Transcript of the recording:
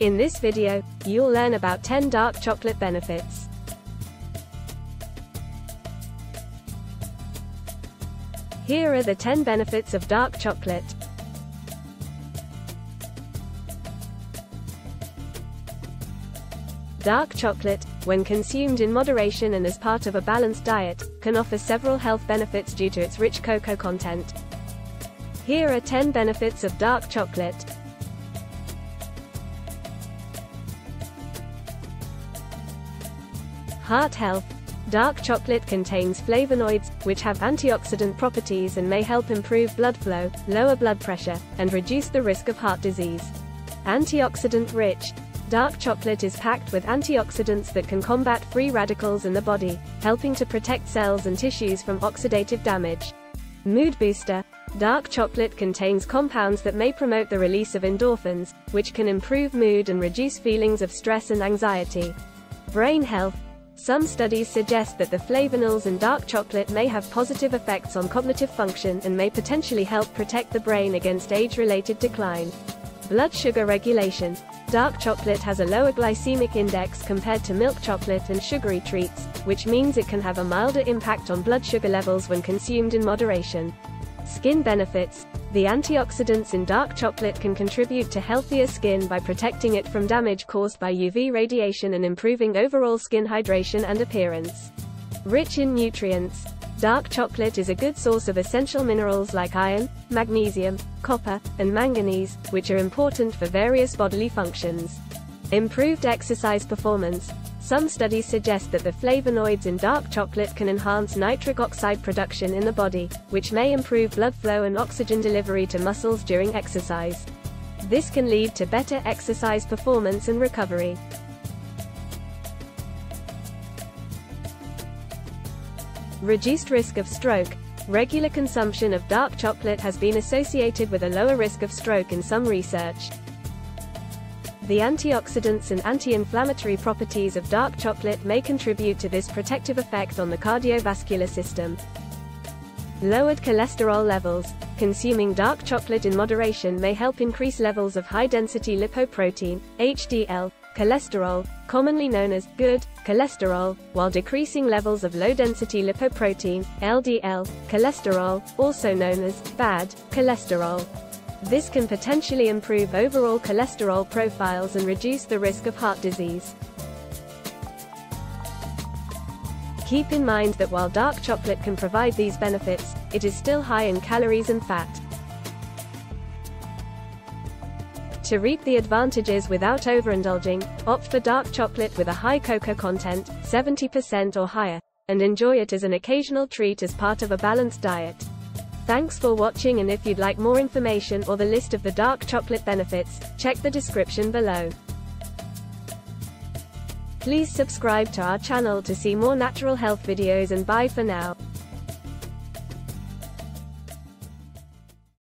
In this video, you'll learn about 10 dark chocolate benefits. Here are the 10 benefits of dark chocolate. Dark chocolate, when consumed in moderation and as part of a balanced diet, can offer several health benefits due to its rich cocoa content. Here are 10 benefits of dark chocolate. Heart health. Dark chocolate contains flavonoids, which have antioxidant properties and may help improve blood flow, lower blood pressure, and reduce the risk of heart disease. Antioxidant rich. Dark chocolate is packed with antioxidants that can combat free radicals in the body, helping to protect cells and tissues from oxidative damage. Mood booster. Dark chocolate contains compounds that may promote the release of endorphins, which can improve mood and reduce feelings of stress and anxiety. Brain health. Some studies suggest that the flavanols in dark chocolate may have positive effects on cognitive function and may potentially help protect the brain against age-related decline. Blood sugar regulation. Dark chocolate has a lower glycemic index compared to milk chocolate and sugary treats, which means it can have a milder impact on blood sugar levels when consumed in moderation. Skin benefits. The antioxidants in dark chocolate can contribute to healthier skin by protecting it from damage caused by UV radiation and improving overall skin hydration and appearance. Rich in nutrients. Dark chocolate is a good source of essential minerals like iron, magnesium, copper, and manganese, which are important for various bodily functions. Improved exercise performance. Some studies suggest that the flavonoids in dark chocolate can enhance nitric oxide production in the body, which may improve blood flow and oxygen delivery to muscles during exercise. This can lead to better exercise performance and recovery. Reduced risk of stroke. Regular consumption of dark chocolate has been associated with a lower risk of stroke in some research. The antioxidants and anti-inflammatory properties of dark chocolate may contribute to this protective effect on the cardiovascular system. Lowered cholesterol levels. Consuming dark chocolate in moderation may help increase levels of high-density lipoprotein, HDL, cholesterol, commonly known as good cholesterol, while decreasing levels of low-density lipoprotein, LDL, cholesterol, also known as bad cholesterol. This can potentially improve overall cholesterol profiles and reduce the risk of heart disease. Keep in mind that while dark chocolate can provide these benefits, it is still high in calories and fat. To reap the advantages without overindulging, opt for dark chocolate with a high cocoa content, 70% or higher, and enjoy it as an occasional treat as part of a balanced diet. Thanks for watching and if you'd like more information or the list of the dark chocolate benefits, check the description below. Please subscribe to our channel to see more natural health videos and bye for now.